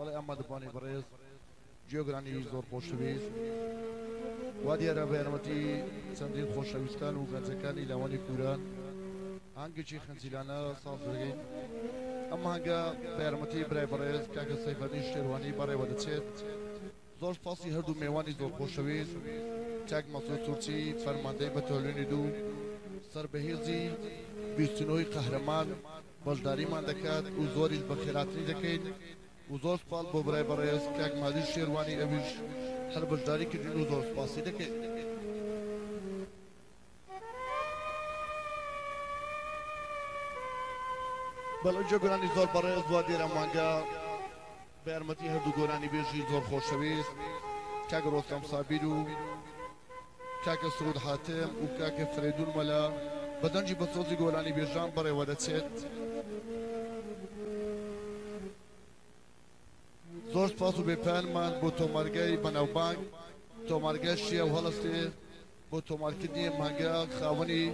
بله اما دپانی برز جیوگرانی زور خوشویز وادی عربی ارمتی سندین خوشویستان و خنزکانی لوانی کوران هنگی چی خنزیلانه صاف برگین اما هنگا به ارمتی برای برز که که سیفانی شیروانی برای ودچید زور پاسی هر دو میوانی زور خوشویز تک مسعود تورچی فرمانده بتالون دو سربهیزی بیستنوی قهرمان بلداری من دکات و زوری بخیراتنی دکید و زۆر سپال بۆ برای بەڕێز کاک مادی شێوانی ئەویش هەر بەشداری کردین و زۆر سپاسی دەکەین. بەڵە جێگۆرانی زۆر بەڕێز وا دێرە مانگا بە یارمەتی هەردوو گۆرانی بێژی زۆر خۆشەویست. کاک ڕۆستەم سابیر و کاکە سرود حاتم و کاکە فرێدون مەلا بەدەنجی بە سۆزی گۆرانی بێژان بەڕێوە دەچێت. زۆر سپاس و بێپیانمان بۆ تۆمارگای بەناوبانگ. تۆمارگە شیە و هەڵستێ بۆ تۆمارکردنی مانگە خاوەنی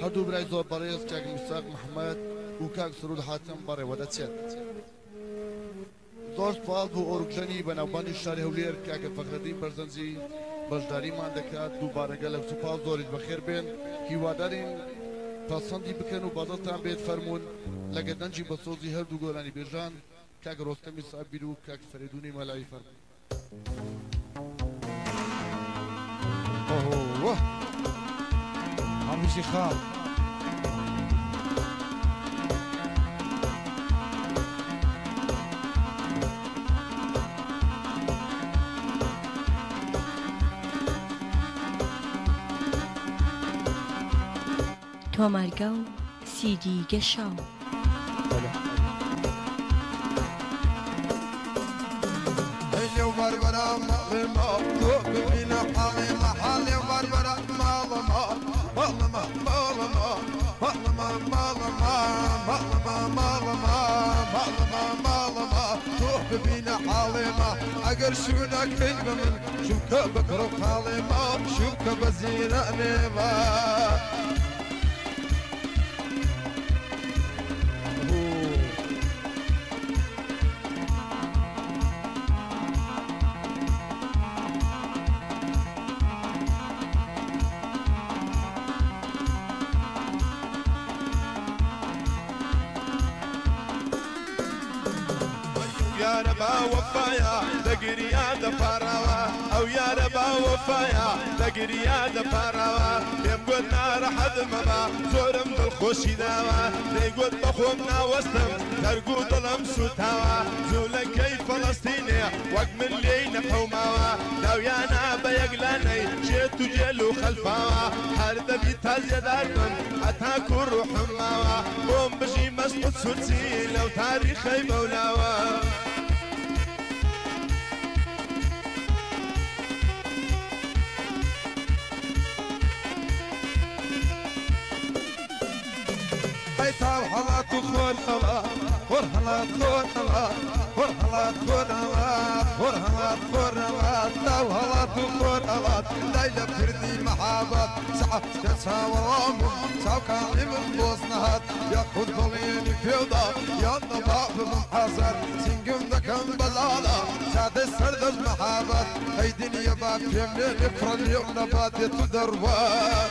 هەردوو برای زۆر بەڕێز کاک میساق محەممەد و کاک سرود حاتم بەڕێوە دەچێت زۆر سپاس بۆ ئۆرگژەنی بەناوبانی شاری هەولێر کاکە فەخرەدین بەرزەنجی بەشداریمان دەکات دووبارەگە لە سوپاس زۆریت بەخێر بێن. هیوادارین پەسەندی بکەن و بەدەستان بێت فەرمونون لەگە دەنجی بە سۆزی هەردوو گۆرانی بێژان کک رستمی صاحب بیرو کک فریدونی ملائی فرم همیشه خواب تو مرگو سیدی گشام بله. وبربرة مظلمة بينا حالي محالي وبربرة مظلمة مظلمة مظلمة مظلمة مظلمة مظلمة مظلمة مظلمة مظلمة روح بينا حالي ما أقرشونا كلمة من شوكة بكرة حالي ما شوكة بزينة نيما گریا دپارەوە پێم گوت نارە حەدمەما زۆرم دڵخۆشی داوە دەیگوت بەخۆم ناوەستم دەرگو دڵم سوتاوە جوولەکەی فەڵستینێ وەک من لێی نەقەوماوە داویانە بە یەکلانەی جێت و جێل و خەلفاوە هەردەبی تازیەدار بم ئەتا کوڕ و حەماوە بۆم بژی مەست سوچی لەو تاریخەی ورحلات تكون الله ورحلات تكون الله ورحلات تكون الله ورحلات تكون الله ورحلات تكون الله ليلى فردي محابط سعف كسها ورامو سعف كعيب البوس نهات ياخذ ضليني في وضع يضا بعض المحاصر سنقم ذكم بلالا سعد السرد المحابط هيدني يا باب يمني نفرن يوم نبات يتدروات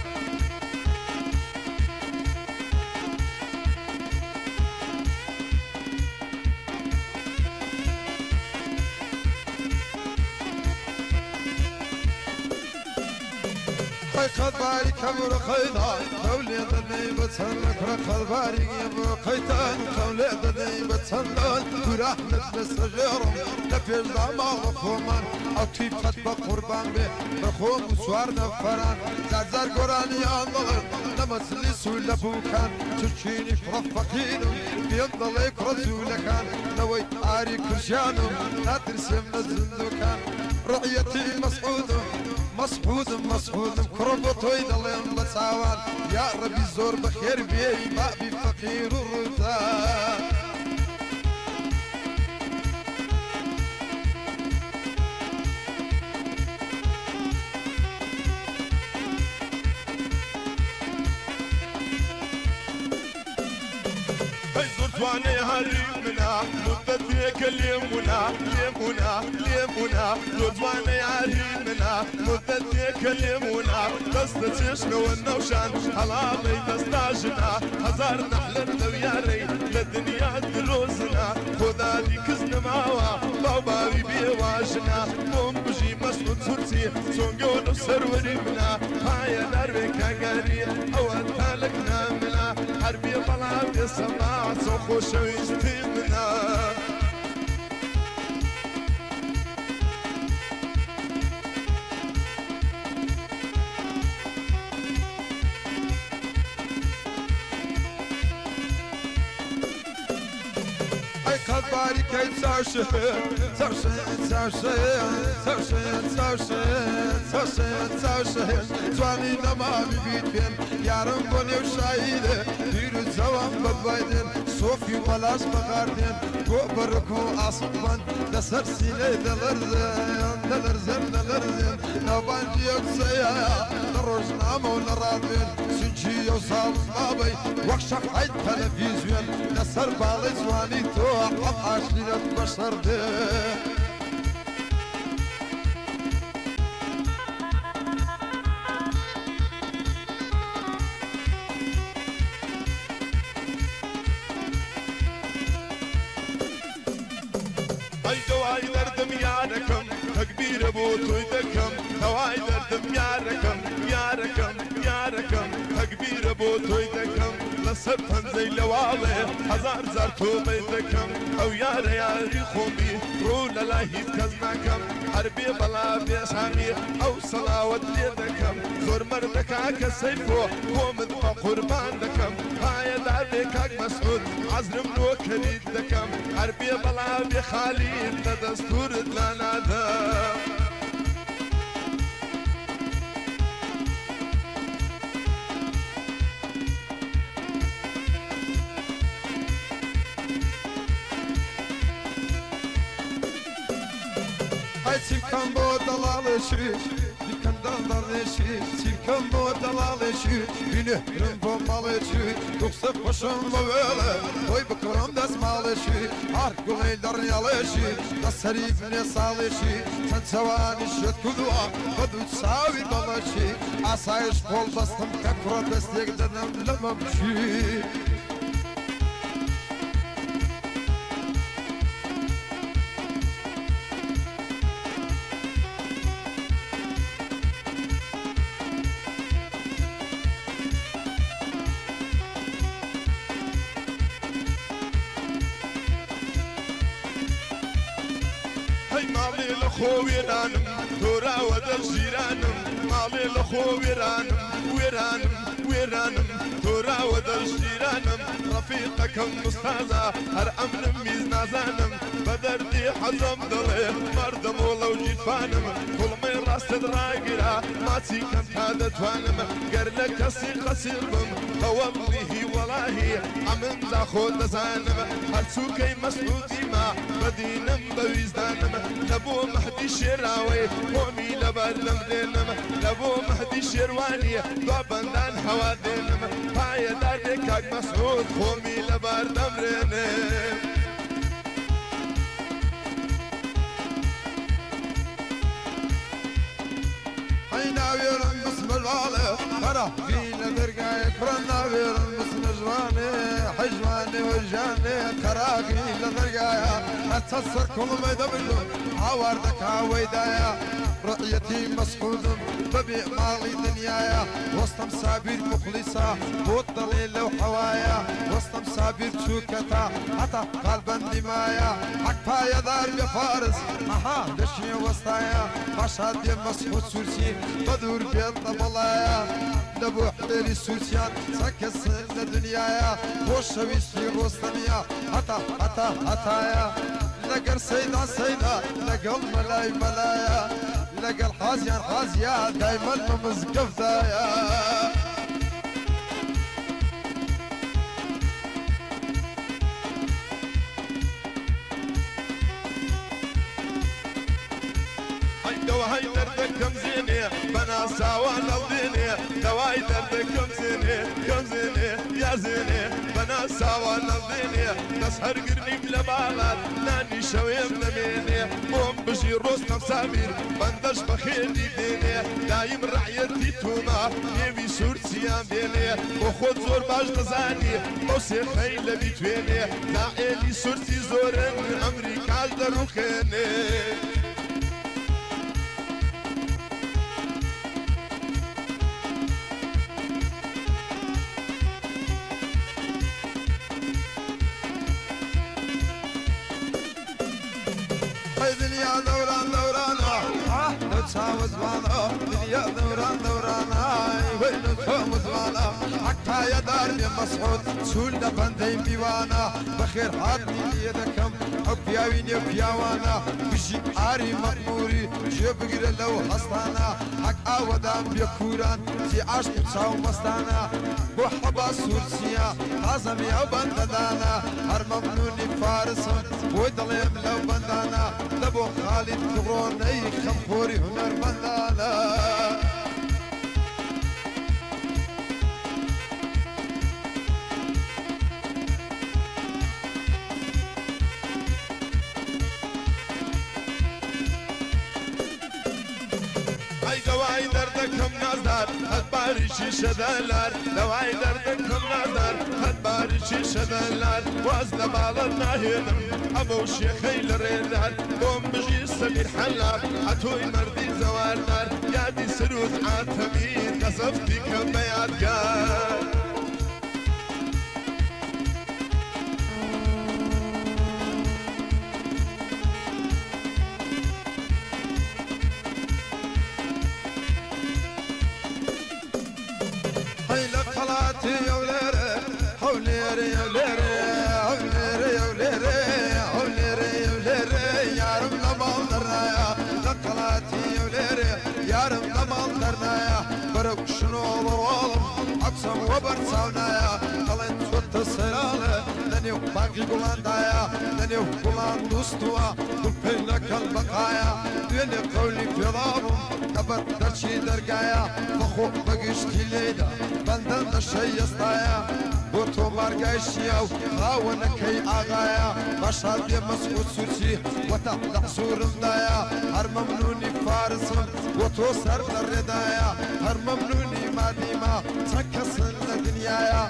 باري كبر خيطان قولي ضني بتسلك رخل باري يبو قيتان قولي ضني بتسلك ورحمة بسجرم لفير دعما وخومن أو تيفت بقربان به بخوم وسوار نفران زرزر قراني انضغر نمسلي سولا بوكان تشيني فرف فقينم بيضليك رسولكان نوي آري كرشانم لا ترسم الزندوكان رعيتي مسعودم. مسعودم مسعودم کرب بۆ تۆی دەڵێم یا ربی زور بخیر بێ با بی فەقیر هاري منا مدت فيك اليمنا ليمنا ليمنا زرتواني هاري منا مدت فيك اليمنا. قصدت شنو النوشان هلا بيتستاجنا هزار نحلنا وياري للدنيا دروزنا خذا دي كزن ماوا باباري بيواجنا. مم بجي مسنود سرتي سونجون سروري منا هاي نروي كاغاري أو تالكنا منا حربي بلا بسماع سو خوشويستي منا اي barikaj caszy, caszy, caszy, caszy, caszy, caszy, caszy, Cwani na mami bitwiem, yarın konev şahide, bir zavam babayden, sofi malaş bakarden, kobarıku asıkman, dasar sine dalarzen, dalarzen, dalarzen, yabancı yoksa ya, ڕۆژنامە و لە ڕادێن سنجی ئەو ساڵ مابەی وەک شەقعیت تەلەڤیزیێن لەسەر باڵی جوانی تۆ ئەم ئاشنیرەت بەشەر دێ. دواي دردم ياركم تكبير ابو توي دكم دواي دردم ياركم ياركم ياركم بۆ تۆی دەکەم لەسەر پەنجەی لەواڵێ هزار زار تۆبەی دەکەم. ئەو یارە یاری خۆمی ڕوو لەلا هیچ کەس ناکەم. هەربێ بەڵا بێسانی ئەو سەڵاوت لێ دەکەم. زۆرمەر دەکا کەسەی بۆ بۆ من وە قوربان دەکەم. پایەدا بێ کاک مەسعود عزرم بۆ کەریت دەکەم. هەربێ بەڵا بێ خالی لە دەستورت لا نادەم Sirkan bodalalışı Dikandan dalışı Sirkan bodalalışı Günü rüm bombalışı Doksa koşan bu böyle Koy bu kurum desmalışı Ark güleylerin yalışı Nasar ibne salışı Sen çavan işet kudua Kodu çavi dolaşı Asayiş bol bastım Kakura destek denem dilemem ki مالي لخو ويرانم تورا ودل جيرانم مالي لخو ويرانم ويرانم ويرانم. تورا ودل جيرانم رفيقكم مستازا هر امن ميز نازانم بدردي حزم دلي مردم ولو جيفانم. كل من راس دراقرا ما تيكم هذا توانم. قرلك قصي قصيرم والله والله عمن زاخود زانم هرسوكي مسعودي ما. بدينم بويزدانم لبو مهدي شراوي. قومي لبالم دينم. لبو مهدي شرواني. دو بندان هوا دينم. هاي دارك مسعود. قومي لباردم رينم حين ويرن بسم الله فرح فينا درقاي كرنا ويرن بسم جواني حجواني وجاني. كراقي لدرقاي أتصر كل ما يدبلو عواردك عويدايا رؤيتي مسحود. ببي مالي دنيايا. وسطم سابير مخلصة بوطلي لو حوايا. وسطم سابير شوكتا حتى قلبا دمايا. حق فايا دار بفارس أها دشي وسطايا. مشهد مسحوت سورسي بدور بيض بلايا لبو حدري سوسيان سكس الدنيايا وشويسي وسطنيا حتى حتى حتايا لقر سيدا سيدا لقل ملاي ملايا لقل حازيان حازيا دايما ممزقف دايا دواي دردكم زيني بنا سوا نضيني دواي دردكم زيني يا زيني بنا سوا نضيني نسهر قرني بلا بالات ناني شوي منميني. بوم بجي روس نفسامير بندش بخير دي بيني. دايم رعيتي توما نيوي سورسيان بيني. وخود زور باش نزاني موسي خيلة بيتويني. لا إلي سورسي زورن أمريكاش دروخيني وأنا دنيا دوران دورانا وين نتساوز وأنا حتى يا دارني مسعود سول بندي بيوانا بخير حاتني يدكم حب يا وين يا بيوانا بشي عاري مأموري جيب غير لو حصانا حق آودان بيكوران زي عشق تساو مستانا بو حبا سورسيا حازم يا بندانا هر ممنوني فارسون ودليم لو بندانا لبو خالد كروني خمخوري هنر بندانا دواي دردكم نازدار هتباري شيشة دلار. دواي دردكم نازدار هتباري شيشة دلار. وازن بالنا هيدم أبو شيخي لريدار قوم بجي سمير حلار عتوي مردي زوار نار يادي سروز عاتمين قصفتي كم قار يا رب لما درنايا برك شنو ضوالم عكسم وبرساونايا خلين صوت السلالة لني باقي قلاندايا لني قلان دوستوا كل فينك البقايا ديني قولي في ضابم قبر درشي درقايا فخو بقشتي ليدا بندن الشي فارسم و تۆ سەر لە ڕێدایە هەر مەمنونی مادیما چەند کەسن لە دنیاە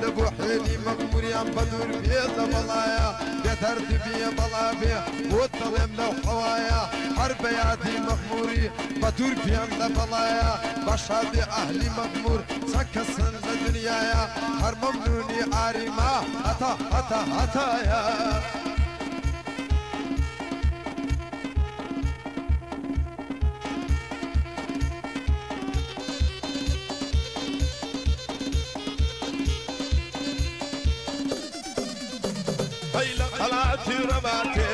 لە بۆ حێنی مەموریان بەدور بێ لە بەڵایە بێتەردی بیە بەڵا بێ بۆ دەڵێم لەو خەوایە هەر بە یادی مەخموری بە دوور پیان لە بەڵایە بە شادی ئەهلی مەمور چەند کەسن لە دنیاە هەر مەمنونی ئاریما هەتا هەتا هەتایە. رباتي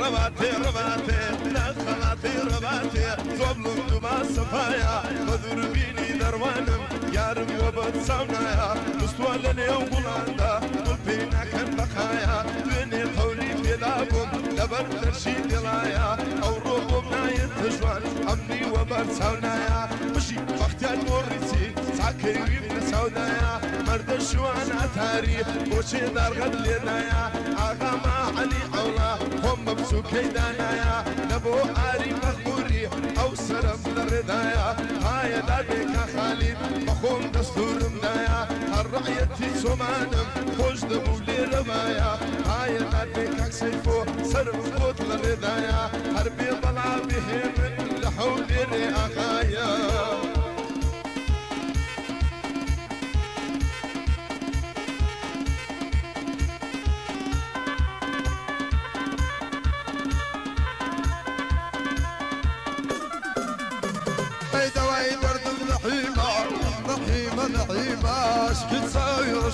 رباتي رباتي لا خلاتي رباتي زوبلم دوما صفايا بدور بيني دروانم يارم وبد سونايا مستوالني وبلاندا قلبينا كان بخايا بيني قولي في لابم لبر ترشيد لايا. أو روبنا يتجوان أمني وبر سونايا. مشي بختيان موريسي ساكي ويبن سودايا مرد شوان أتاري وشي دار غد لنايا آغا ما علي أولا هم بسوكي دانايا. نبو آري مخبوري أو سرم لردايا هاي دادك خالد دستور الرعية سمانم لرمايا هاي دادك سيفو سرم لردايا هربي بهم لحولي ري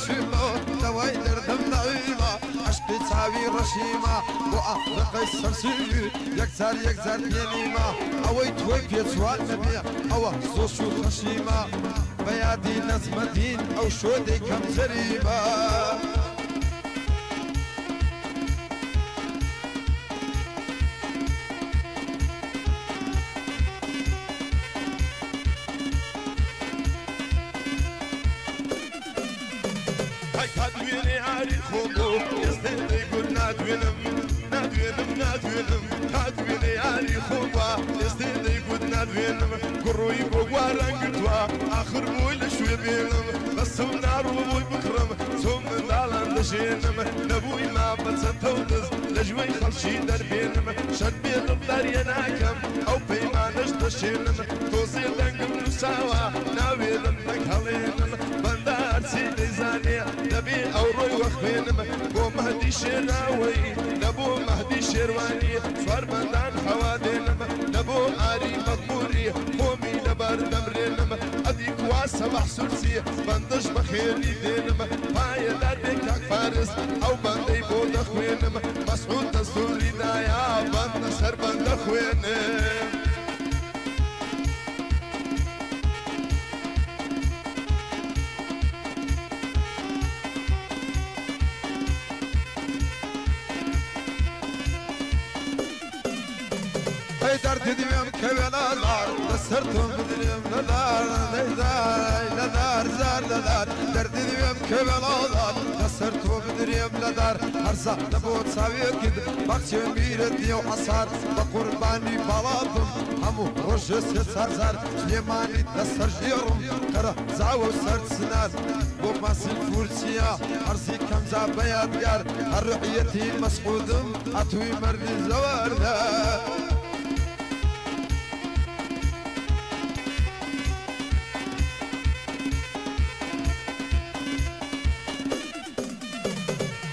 ڕەشیمە دەوای دەردەم نەویمە عشقی چاوی ڕەشیمە بۆ ئەفرەقەی سەرسوی یەکجار یەکجار پێنیمە ئەوەی تۆی پێچوان نەبێ ئەوە زۆش و خەشیمە بەیادی نەزمەدین ئەو شۆدەی کەم زەریمە. منداڵان دەژێنم نەبووی ما بەچەتە و دەست لە ژوەی خەڵکی دەربێنم شەر بێنم داریە ناکەم. ئەو پەیمانش دەشێنم تۆزێ دەنگم نووساوە ناوێنم دەنگ هەڵێنم بەندار چی دەیزانێ. دەبێ ئەو ڕۆی وەخوێنم بۆ مەدی شێناوەی. نەبوو مەدی شێوانی سوار بەندان هەوا دێنم. نەبوو ئاری مەقبوری خۆمی لەبەر دەمرێنم. دێنم پایە دەردێک کاک فارس ئەو بەندەی بۆ دەخوێنم مەسعود دەستوری دایا بەندە سەر بەندە خوێنم dert ediyorum kevelalar Da sırtım dilim nadar Neydar nadar zar nadar Dert ediyorum kevelalar Da sırtım dilim nadar Arza da bu saviyo kid Bakçım bir diyor asar Da kurbani baladım Hamu roje se sarzar Limani da sarjıyorum Kara zavu sartsınar Bu masil fursiya Arzi kamza bayat yar. Ar ruhiyeti mas'udum Atui merdi zavardar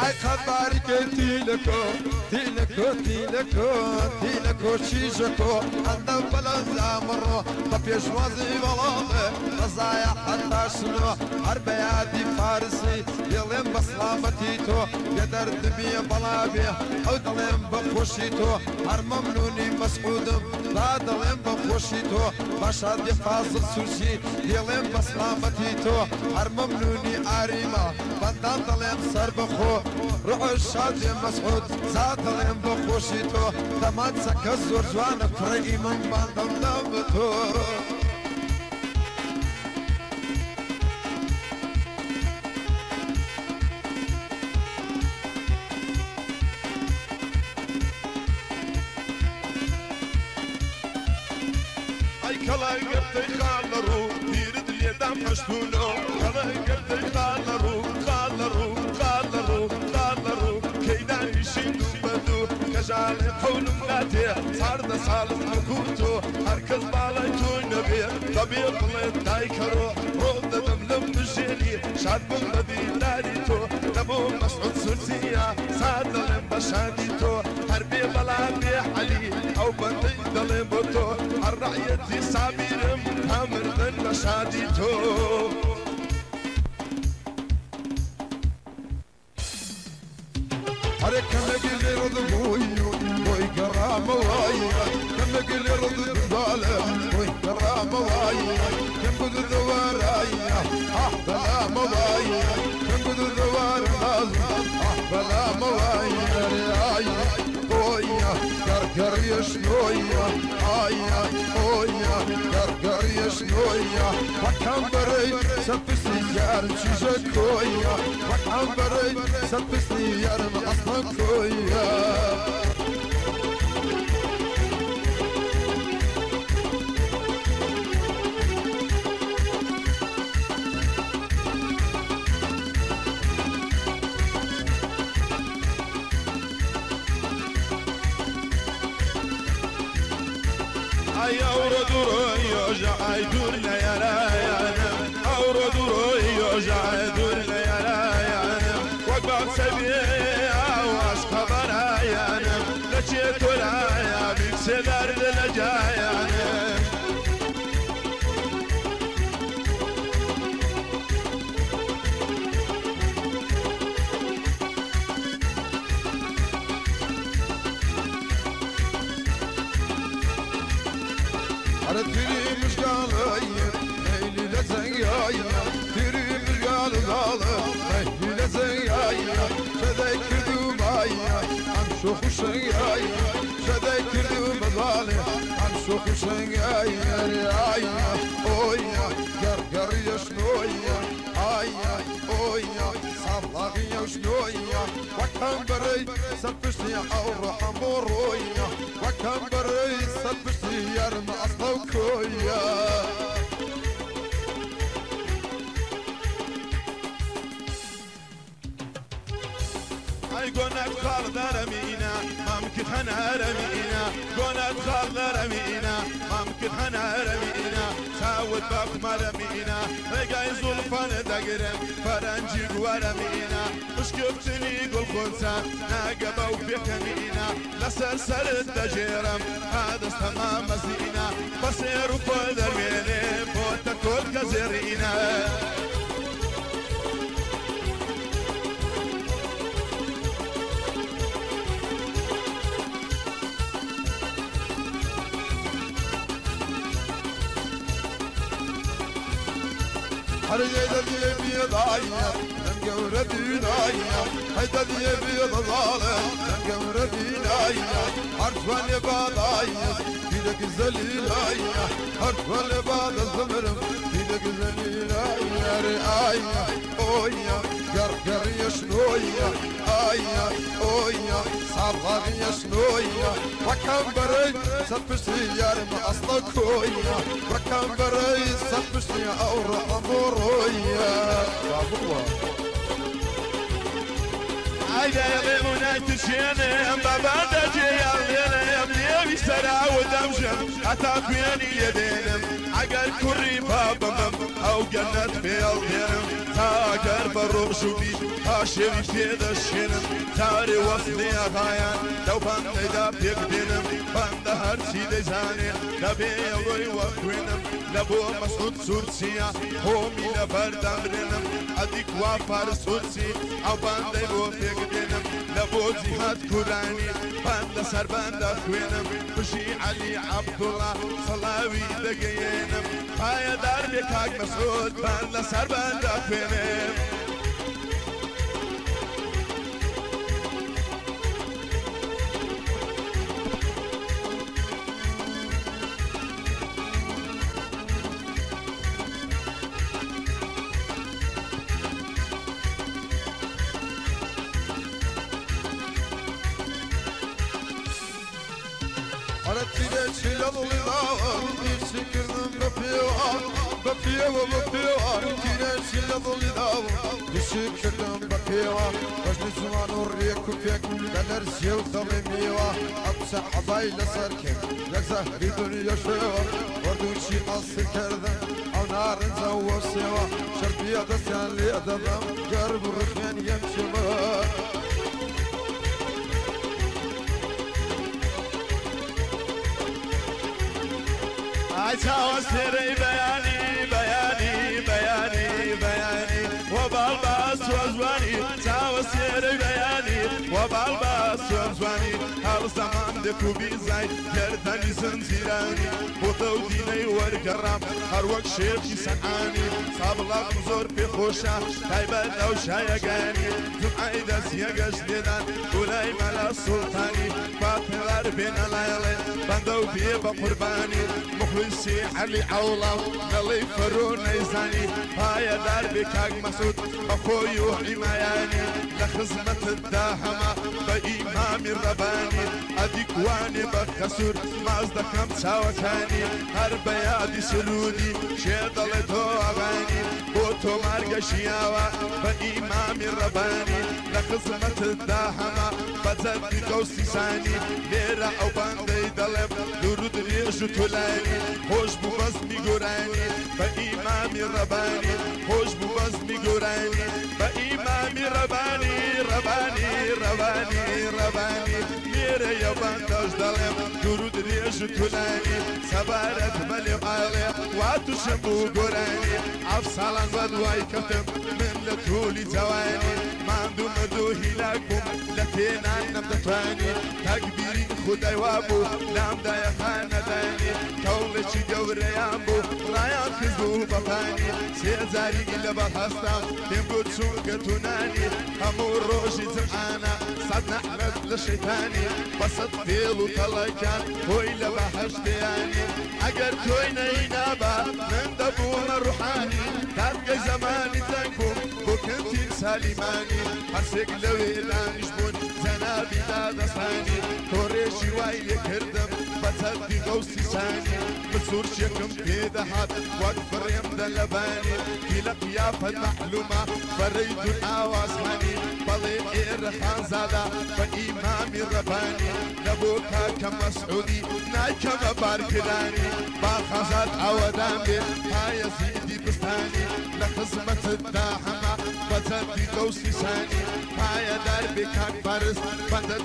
ای خبر که تیلکو تیلکو تیلکو تیلکو چیزکو اندو بلن زامرو با پیشوازی ولامه رزایا حتا شنو هر بیادی فارسی یلیم بسلامتی تو یه درد بی بلا بی او دلیم بخوشی تو هر ممنونی مسعودم مەسعودم با دەڵێم بە خۆشی تۆ باشادی فازل سوشی دێڵێم بە سلامەتی تۆ هەر مەمنونی ئاریمە بەندان دەڵێم سەر بەخۆ ڕۆژ شادێ مەسعود زا دەڵێم بە خۆشی تۆ دەمان چەکە زۆر جوانە کوڕی من باندەمدا بە تۆ. لێدام پەشتونۆ کەڵای گەرتەی خاڵە ڕوو خاڵە ڕوو خاڵە ڕوو خاڵە ڕوو کەیدانی شین و بەدوو کەژاڵێ قەولم ناتێ چاردە ساڵم هەکوتۆ هەرکەس باڵای تۆی نەبێ بەبێ بڵێت دایکەڕۆ ڕۆ دەدەم لەم بژێنی شاد بم بەدیداری تۆ دەبوو مەسعود سورسیە ساد دەڵێم بە شادی تۆ هەر بێ بەڵا بێ عەلی ئەو بەندەی دەڵێ بۆ تۆ هەر ڕعەتی سابیرم هەمردن بە شادی تۆ هەرێ کەمێکی لێ ڕد بووی بۆی گەڕامەوایە کەمێکی لێ ڕد بالە بۆی گەڕامەوایە کەم بود دەوارایە ئاح yaşıyor ay ay oy ya Gargar yaşıyor ya Bakan böreği sapısı yer çiçek koy ya Bakan böreği Yar, yarım aslan koy koca ay gürleyerek Hani dürümüş galıyım Eylül'e sen yayın Dürümüş galı galı Eylül'e sen yayın Şedek kürdüm ayya Hem şokuşun yayın Şedek kürdüm azali Hem şokuşun yayın Yayın Oy yayın يا شنويا ايا اويا صباغي وشنويا وكم بري سبشتي أو روح مرويا وكم بري سبشتي يا رم أصلا وكويا اي قنات خالد رمينا ممكن حنا رمينا قنات خالد رمينا ممكن حنا رمينا و باب مرمی اینا رگای زلفان دگرم فرنجی گوارم اینا مشکفتنی گل خونسان ناگبا و بکمی اینا لسر سرت دجیرم. عادس تمام مزینا بسیر و پل درمینه بوتا کل گزیر اینا حريدة دي بيض عيا نمقورة دينايا حيدة دي بيض ظالم نمقورة دينايا عرفان يباضايا بيدك زليلايا عرفان يباض الزمرم بيدك زليلايا رعايا اويا قرقر يا شنويا ايا اويا صبغ يا وكم بري سبشتي يا رم أصلا كويا وكم بري سبشتي أو رمرويا بابوا عايدة يغيمونا تشيني بابا دجي يغيني بنيبي سەرا و دەمژم ئەتا خوێنی لێدێنم ئەگەر کوڕی بابمم ئەو گەنت پێڵێنم تاگەر بە ڕۆژوبی پاشێوی پێدەشێنم تارێ وەستێغایان دەو بەندەدا پێک دێنم بەندە هەرچی دەزانێ دەبێ ئەوەی وەخوێنم لە بۆ مەسعود سوورچیە هۆمی لەبەردەمرێنم ئەدیکوا پارە سوورچی ئەو بەندەی بۆ پێک دێنم لە بۆ جیهات کورانی بند لە سەرباندا خوێنم. بژی علی عەبدوڵا سەڵاوی دەگەیێنم پایەدار بێ کاک مەسۆت بند لە سەرباندا خوێنێم يسكرن بفيوا باش نسمع نوريك وفيك كان رسيل ضميميوا أبسع عباي لسركك لك زهري دنيا شوا وردو شي قص كردن أو نار نزور سوا شربية دستان لي أدبم قرب الرخيان يمشي مر عايشة وسري بياني بياني بياني بياني وبالباس وزواني تاوسيري بياني وبالباس وزواني هر زمان دكو بيزاي كردني زنزيراني بوتو ديني ورقرام هر وقت شيخي سنعاني صابلات مزور بخوشا تايبت أو شايقاني. جمعي دس يقش ديدان ولاي ملا سلطاني. فاتلار بين الليلين بندو بيه بقرباني مخلصي علي عولا نلي فرون يزاني هاي دربي كاك ئەدیکوانی بە کەسوور ماز دەکەم چاوەکانی. هەر بە یادی سلوودی شێ دەڵێ تۆ ئاغانی. بۆ تۆ مارگەشییاوە بە ئیمامی ڕەبانی. لە قزمەتدا هەما بەجەردی قوسیسانی لێرە ئەو بەندەی دەڵێم دوورود درێژ و تولانی خۆش بوو بەستمی گۆرانی. بە ئیمامی ڕەبانی. خۆش بوو بەستمی گۆرانی. بە ئیمامی ڕەبانی ڕەبانی ڕەبانی ڕەبانی. لێرە یەبان دەش دەڵێ دوور درێژ تونانی سەبارەت بەلێ ئاڵێ وا توشم بوو گۆرانی. ئەف ساڵان بە دوای کەتم من لە تولی جوانی. ماندوو مردوو هیلاکم لە پێنان نەمدەتوانی. تەکبیری خدای وا بوو لامدایە خانەدانی. تەوڵێکی گەورەیان بوو ڕایان خزبوو بەپانی. سێزاری لە بە هەستان پێم بۆ چوو گەتونانی هەموو ڕۆژی جمعانە سەد نەحمەد لە شەیتانی. بەسەد فێڵ و تەڵەکان هۆی لە بەهەشتیانی ئەگەر تۆی نەینابا من دەبوومە ڕوحانی تارگەی زەمانی تەنگوم بۆ کەمتین سالیمانی. هەرسێک لەوێ لانیش بوون جەنابی دادەستانی تۆڕێژی وای لێکردم بە چەندی غەوسی سانی بسوورچێکم پێدەهات وەک فڕێم دەلەبانی کی لە قیافەت مەحلومە بەڕێی دوور ئاوازمانی بەڵێ ئێرە خانزادا بە ئیمامی ڕەبانی نەبوو کاکە مەسعودی نایکەمە بارکرانی با خەزات ئەوەدان بێ پایە زیدی بستانی لە خزمەتتدا هەما بەجەندی قوسی سانی پایە دار بێ کاک بەرز بەندەت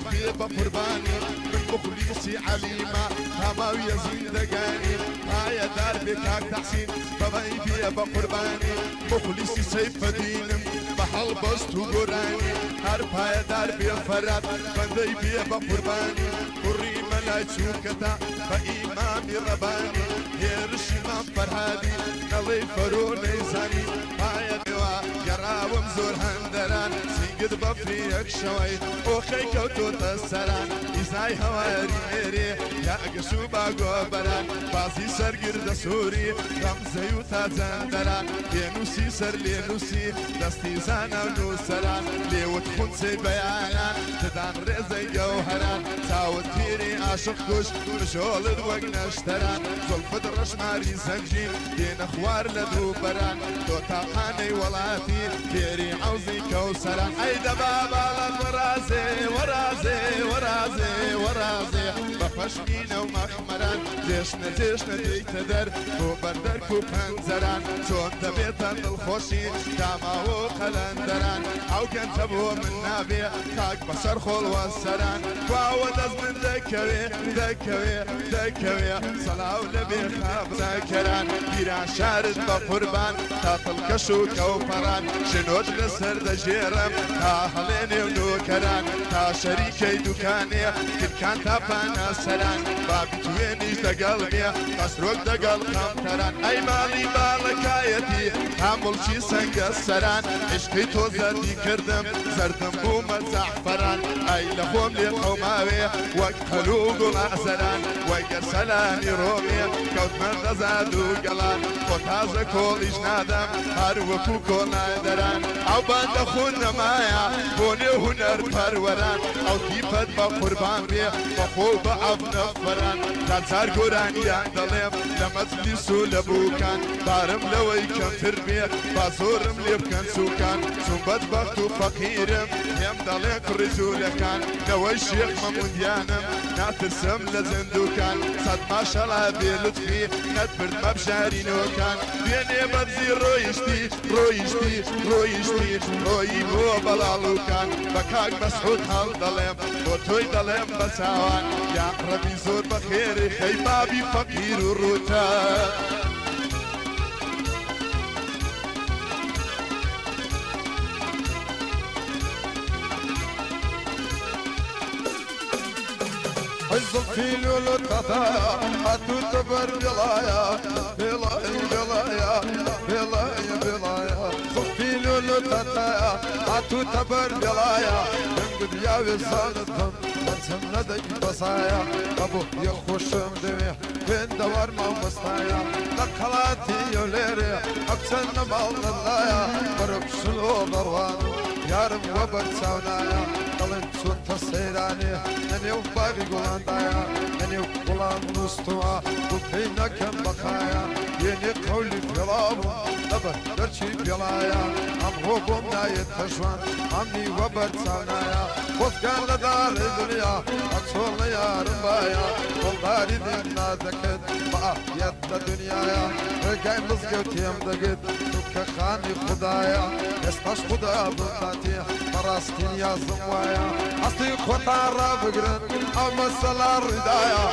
پێ بە قوربانی من مخلیسی عەلیما هەماویە زیندەگانی پایە دار بێ کاک تەحسین بەبەی پێ بە قوربانی مخلیسی سەیفەدینم بە هەڵبەست و گۆرانی هەر پایە دار بێ فەرات بەندەی پێ بە قوربانی کوڕی مەلای چووکەتا بە ئیمامی ڕەبانی هێرشی مام فەرهادی نەڵێ فەرۆ نەیزانی پایە دێوە گەڕاوم زۆر هەندەران سینگت بە فریەک شەوەی ئۆخەی کەوتۆتە سەران ئیزای هەواری مێرێ یا ئەگەش و باگۆبەران بازی سەرگردە سووری ڕەمزەی و تاجەندەران لێنووسی سەر لێنووسی دەستی و نووسەران لێوت خونچێ بەیانان تدان ڕێزەی گەوهران چاوت پیری عاشق کوش بژۆڵت وەک نەشتەران زۆڵفت ڕەشماری زەنجین دێنە خوار لە دووبەران تۆ تاقانەی وڵاتی فێری عوزی کەوسەران ئەی دەبا باڵەت وەرازێ وەرازێ وەرازێ پەشمینە و مەخمەران جێشنە جێشنە دیتە دەر بۆ بەردەرک و پەنجەران. چۆن دەبێتەن دڵخۆشی داماوە قەلەندەران. ئەو گەنجە بۆ من نابێ تاک بەسەر خۆڵوە سەران. خواوە دەست من دەکەوێ دەکەوێ دەکەوێ. سەلااو لەبێ خابزەکەران پیران شارت بە قوربان تا تڵکەش و کەوپەران. شنۆج لەسەر دەژێرم تا هەڵێنێ و نوکەران. تا شەریکەی دوکانێ کرکان تا پانە Ramadan Bob توێنیش دەگەڵ بێ قەسرۆک دەگەڵ خەمتەران ئەی ماڵی باڵەکایەتی هەموڵچی سەنگە سەران. عشقی تۆ زەردی کردم زەردم بوومە زەحفەران ئەی لە خۆم لێ قەوماوێ وەک هەلو و گوڵازەران وەگەر سەلانی ڕۆمێ کەوتمە دەزاد و گەڵان. خۆ تازە کۆڵیش نادەم هەر وەکو کۆنادەران ئەو بەندە خون نەمایە بۆ نێ هوەر پەروەران. ئەو تیپەت بە قوربان بێ بەخۆ بە ئەف تاچار گۆرانیان دەڵێم لە مەجلیس و لە بووکان. بارم لەوەی کەمتر بێ با زۆرم لێ بکەن سوکان چون بەدبەخت و فەقیرم پێم دەڵێ کوڕی جوولەکان. لەوەی شێخ مەموندیانم ناترسم لە زندوکان سەد ماشەڵا بێ لوتفی نەتبرد مەبژارینەوەکان بێنێ بەرزی ڕۆیشتی ڕۆیشتی ڕۆیشتی ڕۆیی بۆ بەڵاڵوکان بە کاک بەسعود هەڵ دەڵێم بۆ تۆی دەڵێم بە چاوان. یا ڕەبی زۆر بەخێری خەی بابی فەقیر و ڕوتە. حز الفيل والقضايا حتو تبر بلايا بلايا بلايا بلايا بلايا الفيل والقضايا حتو تبر بلايا من قد يا وصالتهم انسم ندك بصايا ابو يخوشم دمي بين دوار ما مصايا نقلاتي يوليري اكسن مال الله برب شلو بروانو yarım gobar saunaya Kalın sunta seyrani Neni u babi gulandaya Neni u kulan ustuma Bu peyna kem حولي بيلابو دبر درشي بيلايا عم غوبم نايت خشوان عمي وبرد سانايا خوف كان غدار الدنيا أكسول يا ربايا والباري دينا دكت بقى يد دنيايا رجعي مزقوتي امدقت تبكى خاني خدايا يستاش خدا بالفاتيح فراستين يا زموايا أصلي خوطان رابقرن أو مسلا ردايا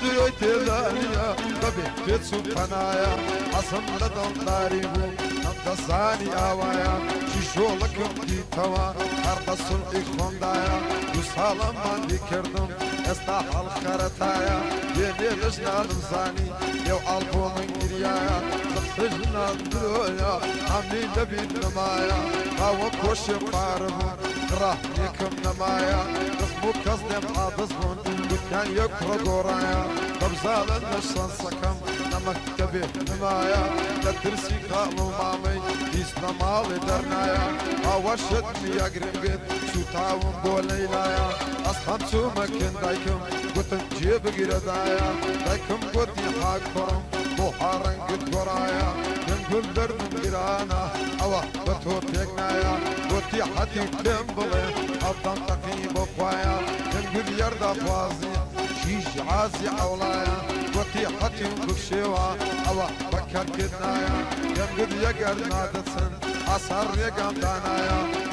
diyor tevdaniya Tabi fit sultanaya Asımda damdari bu Namda zani avaya Şişola kömdi tava Karda sun ikondaya Yusalam ben dikirdim Esta halk karataya Yeni rıjnalım zani Yev alponun giriyaya Sıksıcınan duruya Hamile bin namaya Hava koşu parımı Kırah yıkım namaya Kız bu kız dem adız bunu. بۆ کەس دێم ئادەست بوون گوتیان یەک ڕۆگۆڕایە بەبزاڵن لە شانسەکەم نەمەکتەبێ نمایە لە ترسی خاڵ و مامەی هیچ لە ماڵێ دەرنایە ئاوە شتمی یەگرم بێت سوتاوم بۆ لەیلایە ئەس هەم چوومەکن دایکم گوتم جێ بگیرەدایە دایکم گوتی حاک کوڕم بۆ هاڕەنگت گۆڕایە دەنگل دەردم گرانە ئەوە هلیار دا خوازی شیش عازی اولایا گوتی حتی و بکشیوا اوا بکر کردنایا یم گد یگر نادسن اثر یگم دانایا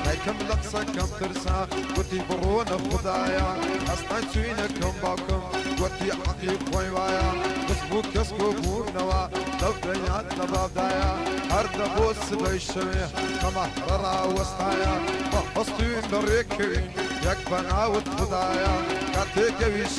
ترسا گوتی بڕۆنە خدایە ئەستان چوینە کەم باوکم گوتی حەقی خۆی وایە بس بوو کەس بۆ بوونەوە لەو دەیان لە بابدایە هەر دە بۆ سبەی شەوێ ئەمە ڕاوەستایە بە هەستوین لە ڕێکەوین یەک بە ناوت خدایە کاتێکەویش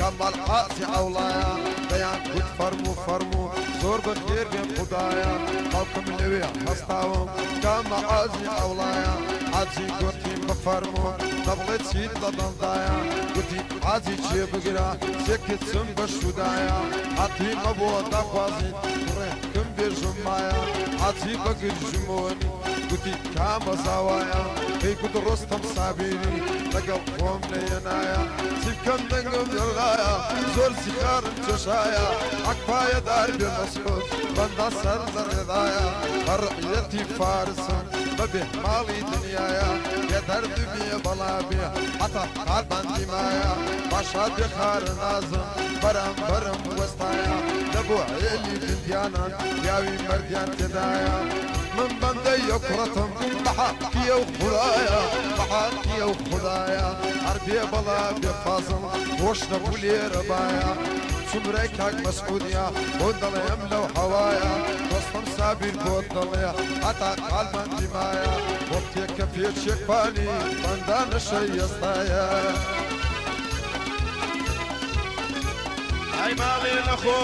حاسی ئەوڵایە دەیان گوت فەرمو فەرمو زۆر بە خێر بێن خدایە خەڵکم لەوێ هەستاوم کامە ئازی ئەوڵایە حاجی گوتیم بفەرمو دەبڵێ چیت لە دەندایە گوتی حاجی چێ بگرە سێکت چم بە شودایە حتیمە بۆ دەخوازیت ڕێکم بێژم مایە حاجی بەگرژمۆنی گوتی کامە زاوایە پێی گوت ڕۆستم سابیری لەگەڵ خۆم لێنایە سیکەم دەنگم دڵایە زۆر سیکارم چێشایە ئەکپایە دار بێ مەسکوت بەندا سەر لە ڕێدایە هەڕەتی فارسم بەبێ ماڵی دنیاە بێ دەردبیە بەڵا بێ حتا قالباندی مایە باشا بێ خارە نازم. بەرەم بەرم وەستایە دەبوو عێلی بندیانان یاوی مردیان تێدایە من بەندە یەکڕەتم بەحەقیە و خدایە بەحەقیە و خدایە هەر بێ بەڵا بێ فازم خۆش نەبوو لێرە باە سمرای کاک مەسعودیا بۆ دەڵێم لەو هەوایە دۆستم سابیر بۆ دەڵێ هەتا قالمان دیمایە بۆ تێکە پێچێکپانی بەندانەشە ئێستایە. ئەی ماڵێ نەخۆ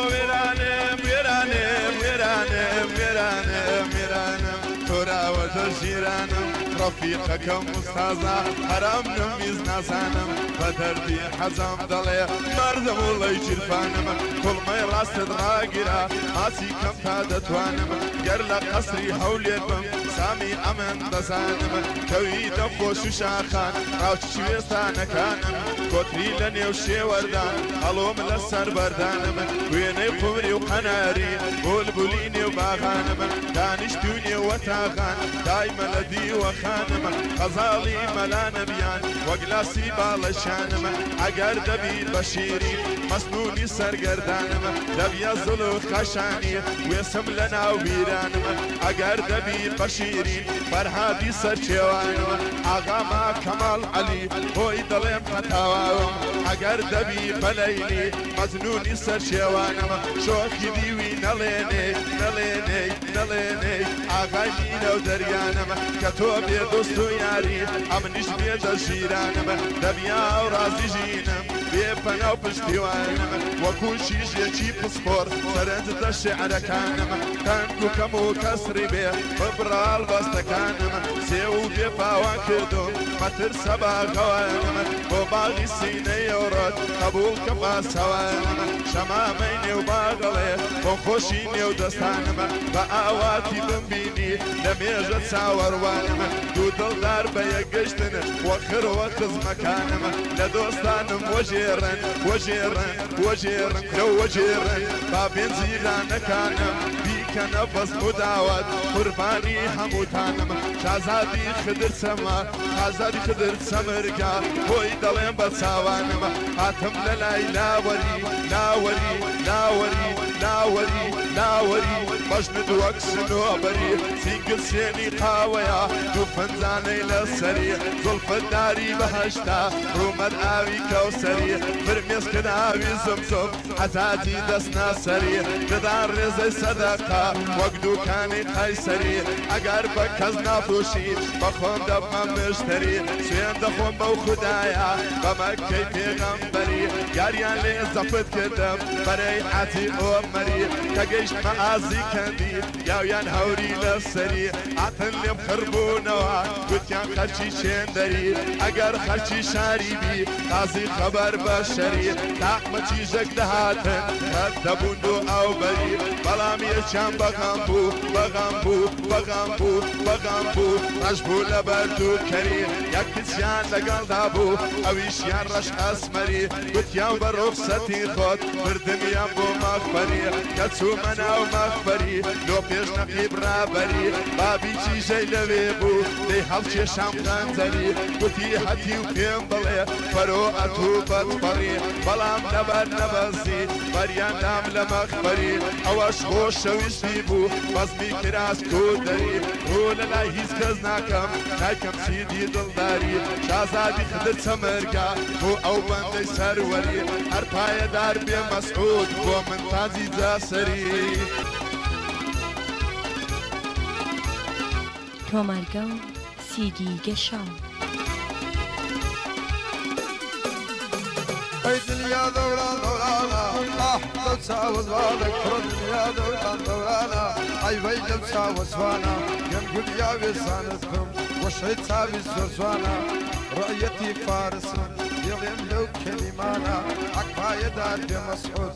وێرانم وێرانم وێرانم وێرانم وێرانم تۆراوەتە ژیرانم ڕفیقەکەم مستازا هەرام نمیز نازانم. بە دەردی حەزام دەڵێ مردم و لەی جیرفانم. کوڵمەی ڕاستت ڕاگیرا ماسی کەم تا دەتوانم. گەر لە قەسری هەولێت بم سامی ئەمن دەزانم کەوی دەخۆش و شاخان ڕاوچوێستانەکانم کۆتری لە نێو شێوەردان. هەڵۆم لە سەر بەردانم وێنەی قوری و قەناری. بۆلبولی نێو باغانم دانیشت و نێوە تاغان. دایمە لە دیوەخانم قەزاڵی مەلانەبیان وەگلاسی باڵەشانم ئەگەر دەبیت بە شیری مەسنونی سەرگەردانم دەبیە زڵ و خەشانی وێسم لە ناو بیرانم ئەگەر دەبیت بە شیری فەرهادی سەرچێوانم ئاغاما کەماڵ علی بۆی دەڵێم خەتاواوم ئەگەر دەبی بەلەیلی مەزنونی سەرچێوانم شۆخی دیوی نەڵێنێ نەڵێنێ نەڵێنێ. ئاغای مینە و دەریانم کە تۆ بێ دۆست و یاری ئەمنیش بێ دەژیرانم دەبیا و ڕازی ژینم. بێ پەنا و پشتیوانم وەکو شیژێکی پسپۆر سەرنج دە شعرەکانم. تەنگ و کەم و کەسری بێ ببڕال بەستەکانم. سێ و بێ پاوان کردم مەتر سەباغەوانم بۆ باغی سینەی ئەوڕۆت قبول کە باسەوانم. شەمامەی نێو باغڵێ بۆ خۆشی نێو دەستانم. بە ئاواتی بمبینی لە مێژە چاوەڕوانم. دوو دڵدار بە یەگەشتن وەخرەوە قزمەکانم. لە دۆستانم وەژێڕن وەژێڕن وەژێڕن لە وەژێڕن. با بێنجیرانەکانم بیکە کە نەفەس مداوت قوربانی هەمووتانم شازادی خدر سەما ئازادی خدر سەمرگا بۆی دەڵێن بە چاوانم هاتم لە لای لاوەری لاوەری لاوەری لاوەری لاوەری بەژنت وەک سنۆبەری سینگل سێنی قاوەیە دوو فەنجانەی لە سەری زۆڵفەتداری بەهشتا ڕوومەت ئاوی کەوسەری فرمێسکە ناوی زمزم حەتاتی دەستنا سەری دەدان ڕێزەی سەدەقا وەک دووکانی قایسەری ئەگەر بە کەس نافرۆشی بەخۆم دەبمە مشتری سوێن دەخۆم بەو خوددایە بەمەکەی پێغەمبەری یاریان لێ زەفت کردم بەرەی عاتی ئۆمەری کە گەیشتمە ئازی کەندی یاویان هەوری لەسەری ئاتن لێم خڕبوونەوە گوتیان خەرچی چێندەری. ئەگەر خەرچی شاریبی تازی خەبەر بە شەری. تاقمەچی ژەک دەهاتن کە دەبوون و ئەو بەری. بەڵامی چیان بەغام بوو بەغام بوو بەغام بوو بەغام بوو. ڕەش بوو لە بەردوو کەری یەک کچیان لەگەڵدا بوو ئەویشیان ڕەش ئەسمەری. گوتیان بە ڕۆخسەتی خۆت بردمیان بۆ ماخبەری کە چوومە ناو ماخبەری لۆ پێش نەقی برابەری بابی چیژەی لەوێ بوو دەی هەڵکێشام خانجەری گوتی هەتی و پێم بڵێ فەرۆ ئەتوو بەتپەڕی بەڵام نەبەر نەبەزی بەریاندام لە مەخبەری. ئەوەش بۆ شەویشتی بوو بەزمی کراس کو دەری. ڕوو لە لای هیچ کەس ناکەم نایکەم سیدی دڵداری. شازادی خدر چەمەرگا بۆ ئەو بەندەی سەروەری. هەر پایەدار بێ مەسعود بۆ من تازی جاسەری. تۆمارگە و سیدی گەشاو دەورانە ئاح لەو چاوەزوانە کوڕ دنیا دەوران دەورانە ئەی وەی لەو چاوەزوانە گەم گولیا وێزانت بم وەشەی چاوی زۆرزوانە ڕەیەتی فارسم دێڵێم لەو کەلیمانە ئەکپایەدار بێ مەسعود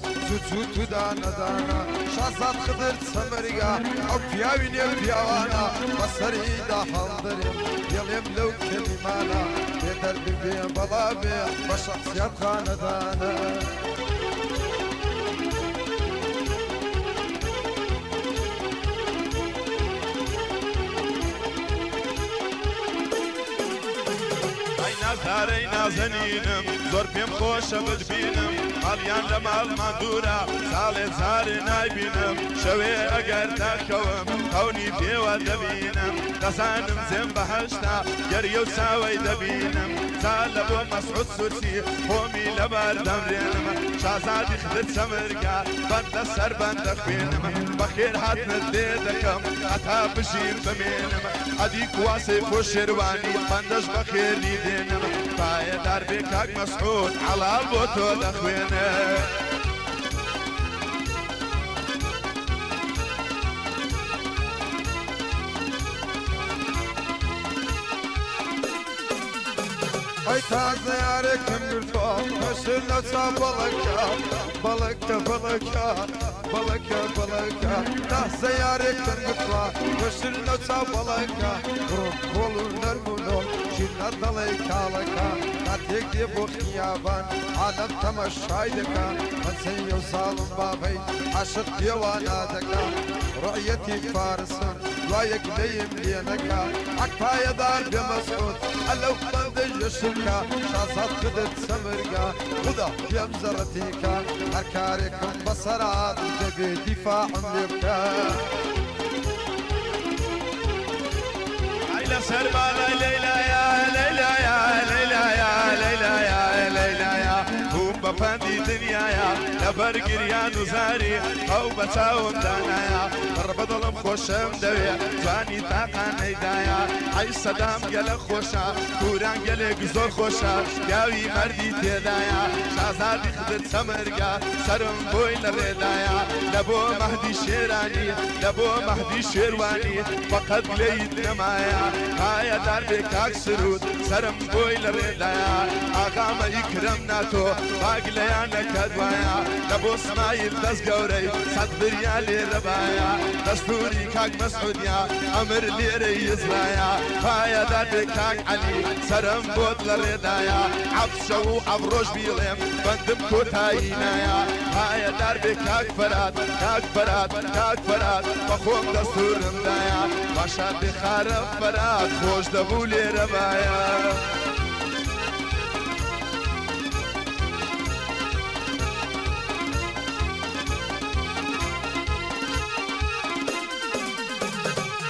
زوو تودا نەدانە شازاد خدر سەمەریگا ئەو پیاوی نێ پیاوانە بەسەریدا هەڵدەرێم دێڵێم لەو کەلیمانە بێدەر ببێ بەڵا بێ بە شخصیات خانەدانە ئەی نازارەی نازەنینم زۆر پێم خۆشە بتبینم هەڵیان لە ماڵمان دوورە ساڵێ زارێ نایبینم. شەوێ ئەگەر تاکەوم ئەونی پێوە دەبینم. دەزانم زێم بەهشتا گەریە و چاوەی دەبینم. تا لە بۆ مەسعود سوورسی خۆمی لەبار دەمرێنم شازادی خدت سەمرگا بەندە سەر بەندە خوێنم. بەخێر هاتنت لێ دەکەم هەتا بژیر بمێنم. ئەدی کواسێ بۆ شێوانی بەندەش بەخێری دێنم پایەدار بێ کاک مەسعود عەڵال بۆ تۆ دەخوێنە ئەی تازە یارێکم گرتۆ پەشر نەچا بەڵەکە بەڵەکە بەڵەکە بەڵەکە بەڵەکە تازە یارێکم گرتوە پەشر نەچا بەڵەکە ڕۆ کۆڵ و نەرمونۆ ژینە دەڵێ کاڵەکە کاتێک دێ بۆ خیابان عادەم تەمەشای دەکە هەچەی و ساڵم بابەی عاشق پێوانە دەکە ڕعەتی فارسم دوایەک دەیم لێنەکە ئەکپایەدار بێ مەسعود ئەلەو بەندە ژەشکە شازاد کردت سەمرگا خدا پێم زەڕەتیکە هەر کارێکم بەسەرات دەبێ دیفاعم لێ بکە ئەی لە سەر بالای لەیلایە لەیلایە لەیلایە لەیلایە لەیلایە بووم بە پەندی دنیاە لە بەرگریان و زاری ئەو بە چاوم دانایە ڕ بەدڵم خۆشم دەوێ. جوانی تاقانەیدایە ئەی سەدام گەلە خۆشە. کوران گەلێک زۆر خۆشە. یاوی مەردی تێدایە. شازادی خدت سەمەرگا سرم بۆی لە ڕێدایە لە بۆ مەهدی شێرانی لە بۆ مەهدی شێوانی فقط لێیت نەمایە. ئایا دار بێ کاک سرود. سرم بۆی لە ڕێدایە ئاغامە ئیکرم ناتۆ. باگ لەیان لە بریانەکەت وایە لە بۆ سمایل دەست گەورەی سەد بریا لێرەبایە دەستوری کاک مەسعودیا ئەمر لێرە یزرایە پایەدار بێ کاک علی سرم بۆت لە ڕێدایە. عەفشە و ئەڕۆژ بیڵێم بەندم کۆتایی نایە. پایەدار بێ کاک فەرات کاک فەرات کاک فەرات بەخۆم دەستورمدایە باشا بخارە فەرات خۆش دەبوو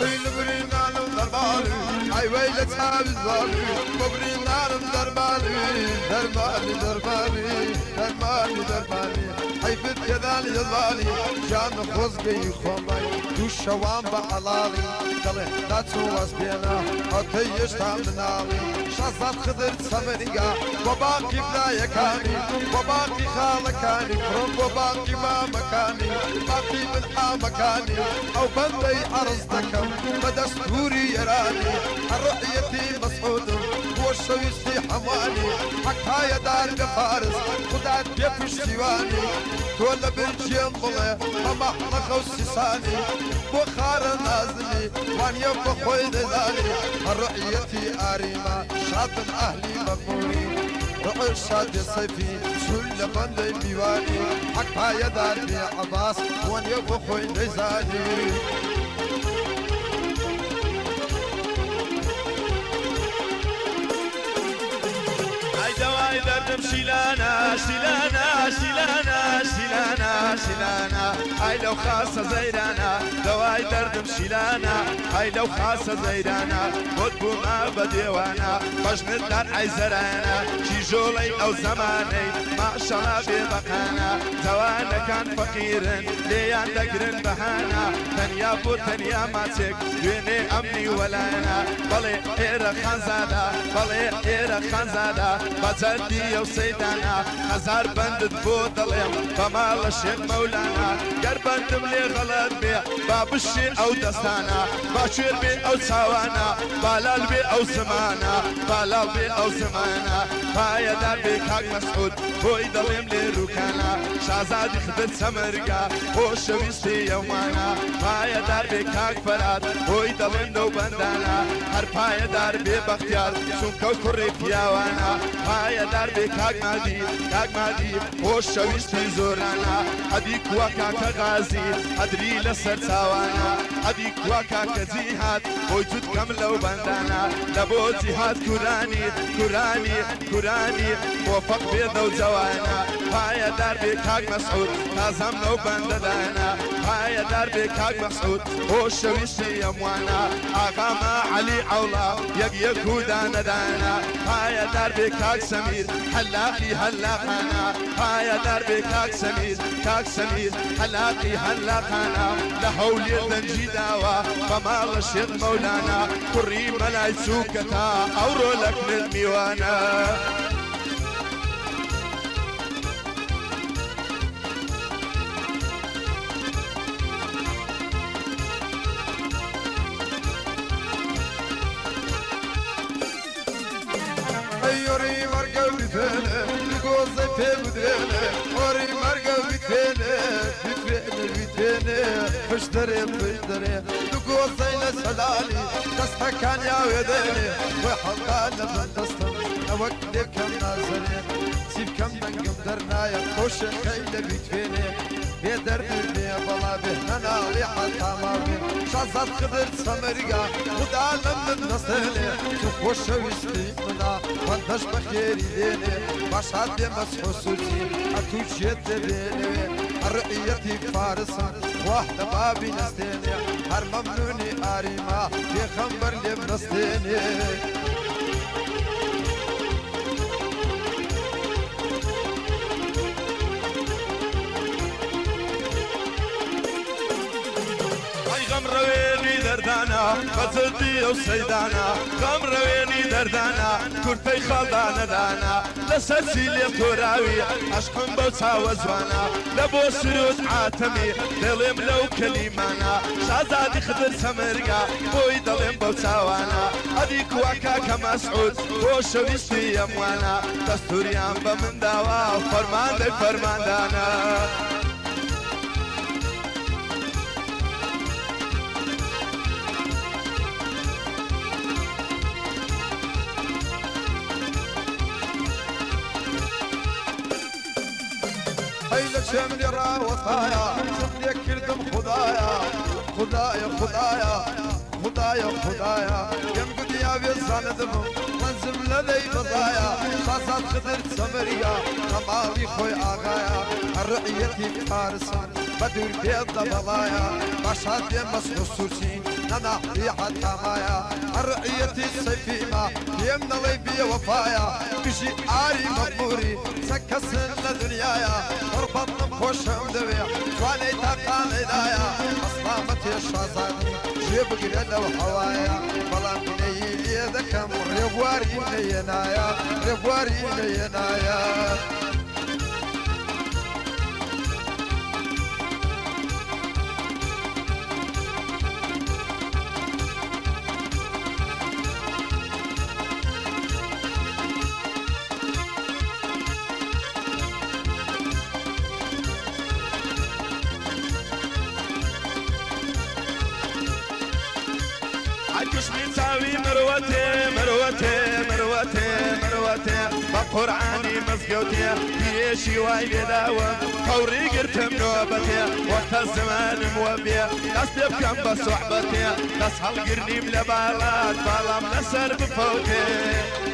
لێرە بایە. برینانم ئەیوەی لە چاوی زاری ببری نارم دەربانی دەربانی دەربانی دەرمانی دەربانی حیفت کێدانی دەزانی جان خۆزگەی خۆمەی دوو شەوان بە عەڵاڵی دەڵێ داچوو وەز پێێنە ئەتەی هێشتا مناڵی شەزان خدر سەمەریگا بۆ باقی لایەکانی بۆ باقی خاڵەکانی پرۆم بۆ باقی مامەکانی باقی من ئامەکانی ئەو بەندەی ئەرز دەکەم بە دەستوری یێرانی يراني الرؤيتي مسعود والشويشتي حماني. حق يا دار بفارس خدعت بيفش ديواني تولى بنجيم بلا اما حلقة وسيساني بخار نازلي وان يبقى خوي ذالي الرؤيتي اريما شاطن أهلي مقبولي. رؤى شاد صيفي سل بند بيواني حق يا دار عباس وان يبقى ذالي دەوای دەردم شیلانە شیلانە شیلانە شیلانە شیلانە ئای لەو خاسە زەیرانە دەوای دەردم شیلانە ئای لەو خاسە زەیرانە بۆت بوومە بە دێوانە بەژنت دار ئایزەرانە کیژۆڵی ئەو زەمانەی ماشەڵا بێبقانە جوانەکان فەقیرن لێیان دەگرن بەهانە تەنیا بۆ تەنیا ماچێک دوێنێ ئەمنی وەلایەنە بەڵێ ئێرە خانزادە بەڵێ ئێرە خانزادە بەجەردی ئەو سەیدانە هەزار بندت بۆ دەڵێم بەماڵ لە شێت مەولانە گەر بندم لێ غەڵەت بێ با بشێ ئەو دەستانە باچێر بێ ئەو چاوانە بالال بێ ئەو زمانە بالاڵ بێ ئەو زمانە پایەدار بێ کاک مەسعود بۆی دەڵێم لێ ڕووکانە شازادی خدت سەمەرگا خۆشەویستی ئەومانە پایەدار بێ کاک فەرات بۆی دەڵێن دەو بەندانە هەر پایەدار بێ بەختیار چونکە و کوڕی پیاوانە. پایەدار بێ کاک مادی کاک مادی خۆشەویستی زۆرانە. ئەدی کووە کاکە غازی ئەدری لەسەر چاوانە. ئەدی کووە کاکە جیهات بۆی جوت کەم لەو بەندانە لە بۆ جیهات کورانی کورانی کورانی مۆفق بێدە و جوانە. پایەدار بێ کاک مەسعود تازەم لەو بەندەدانە پایەدار بێ کاک مەسعود خۆشەویستی ئەموانە ئاغاما علی عوڵا یەک یەک و دانەدانە پایەدار بێ کاک سەمیر هەلاقی هەلاقانە پایەدار بێ کاک سەمیر کاک سەمیر هەلاقی هەلاقانە لە هەولێر دەنجی داوە بەماڵە شێت مەولانە کوڕی مەلای چووکەتا ئەوڕۆ لە کرد میوانە. يوري مرقا بثانة القوز في بدانة وري مرقا بثانة بثانة بثانة فشتري فشتري القوز إلى سلالي تصحى كان يا وداني وحقانا بندستم نوكلي كم نازلي سيب كم نقم درنايا خوش خيلة بثانة بێ دەردر بێ بەڵا بێ هەناڵی حتاما بێ شازات خدر سەمەریگا خدا لە من نەستێنێ تو خۆشەویستی منا بەندەش بە خێری دێنێ باشات بێ مەس خۆسوسی ئەتو چێت دەبێنێ هەڕئەتی فارسان لە بابی نەستێنێ هەر مەمنونی ئاریما پێخەمبەر لێم نەستێنێ ئەی ڕەوێنی دەردانە بەجددی ئەو سەیدانە غەم ڕەوێنی دەردانە کورتەی خەڵدانەدانا لەسەر چی لێ تۆراوی عشقم بەو چاوە جوانە لە بۆ سرود عاتەمی دڵێم لەو کەلیمانە شازادی خدر سەمرگا بۆی دەڵێم بەو چاوانە ئەدی کواکە کە مەسعود بۆ شەویستی ئەموانە دەستوریان بە منداوە فەرماندەی فەرماندانە. شملي راوتايا شملي كردم خدايا. خدايا خدايا. خدايا خدايا. يم قد يا بيزان دمم. منزم لدي بضايا. صاصات خدر سمريا. رمالي خوي آغايا. الرعيتي فارسان بدور بيض بلايا باشات يمس خصوصين نانا ريحة تامايا الرعيتي السيفيمة يمنا ليبيا وفايا. بشي آري مقبوري سكسن لدنيايا. وربطن خوشم دبيع تواني تاقاني دايا أصلامتي الشازاني جيب قريلا وحوايا. بلان بني ليدكم ريبواري لينايا ريبواري لينايا مروتي بقرعاني مزقوتي بيشي واي بلاوة فوري قرتم نوبتي وقت الزمان موبي. ناس تبكم بصحبتي ناس هالقرني ملبالات بالام نسر بفوتي.